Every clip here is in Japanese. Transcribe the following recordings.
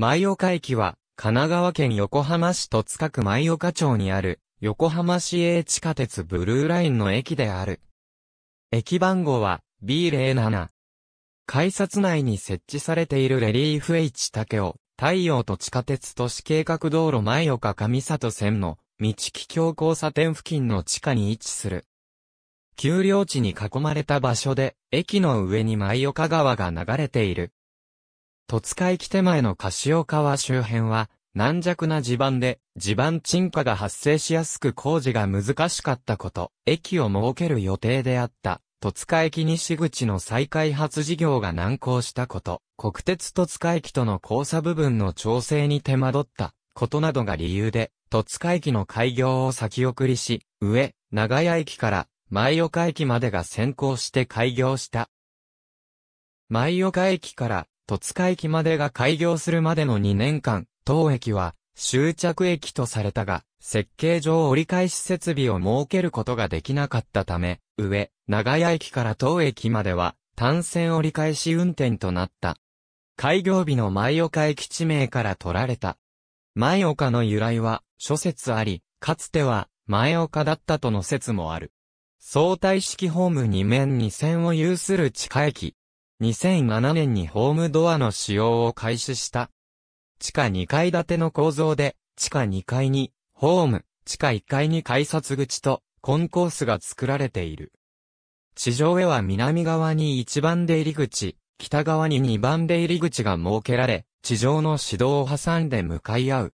舞岡駅は、神奈川県横浜市戸塚区舞岡町にある、横浜市営地下鉄ブルーラインの駅である。駅番号は B07。改札内に設置されているレリーフ H 竹を、太陽と地下鉄都市計画道路前岡上里線の道木橋交差点付近の地下に位置する。丘陵地に囲まれた場所で、駅の上に前岡川が流れている。戸塚駅手前の柏川周辺は、軟弱な地盤で、地盤沈下が発生しやすく工事が難しかったこと、駅を設ける予定であった。戸塚駅西口の再開発事業が難航したこと、国鉄戸塚駅との交差部分の調整に手間取ったことなどが理由で、戸塚駅の開業を先送りし、上、長屋駅から前岡駅までが先行して開業した。前岡駅から戸塚駅までが開業するまでの2年間、当駅は終着駅とされたが、設計上折り返し設備を設けることができなかったため、上、長屋駅から東駅までは、単線折り返し運転となった。開業日の前岡駅地名から取られた。前岡の由来は、諸説あり、かつては、前岡だったとの説もある。相対式ホーム2面2線を有する地下駅。2007年にホームドアの使用を開始した。地下2階建ての構造で、地下2階に、ホーム、地下1階に改札口と、コンコースが作られている。地上へは南側に1番出入り口、北側に2番出入り口が設けられ、地上の指導を挟んで向かい合う。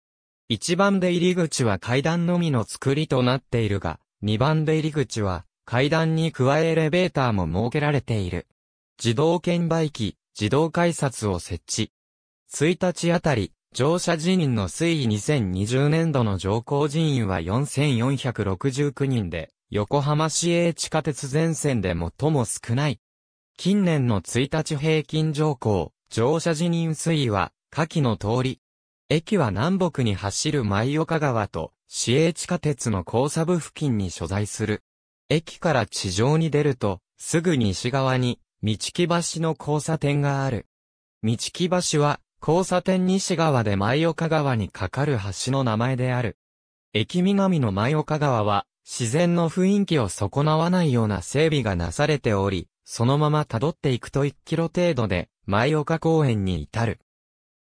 1番出入り口は階段のみの作りとなっているが、2番出入り口は階段に加えエレベーターも設けられている。自動券売機、自動改札を設置。1日あたり、乗車人員の推移2020年度の乗降人員は4469人で、横浜市営地下鉄全線で最も少ない。近年の1日平均乗降、乗車人員推移は、下記の通り。駅は南北に走る舞岡川と、市営地下鉄の交差部付近に所在する。駅から地上に出ると、すぐ西側に、道木橋の交差点がある。道木橋は、交差点西側で舞岡川に架かる橋の名前である。駅南の舞岡川は、自然の雰囲気を損なわないような整備がなされており、そのまま辿っていくと1キロ程度で、舞岡公園に至る。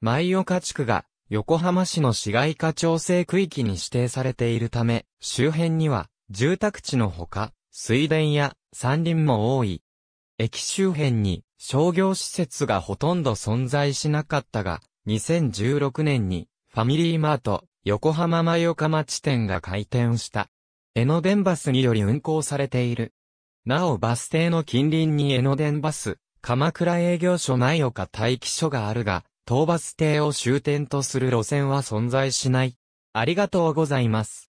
舞岡地区が、横浜市の市街化調整区域に指定されているため、周辺には、住宅地のほか、水田や山林も多い。駅周辺に商業施設がほとんど存在しなかったが、2016年にファミリーマート横浜前岡町店が開店した。江ノ電バスにより運行されている。なおバス停の近隣に江ノ電バス、鎌倉営業所前岡待機所があるが、当バス停を終点とする路線は存在しない。ありがとうございます。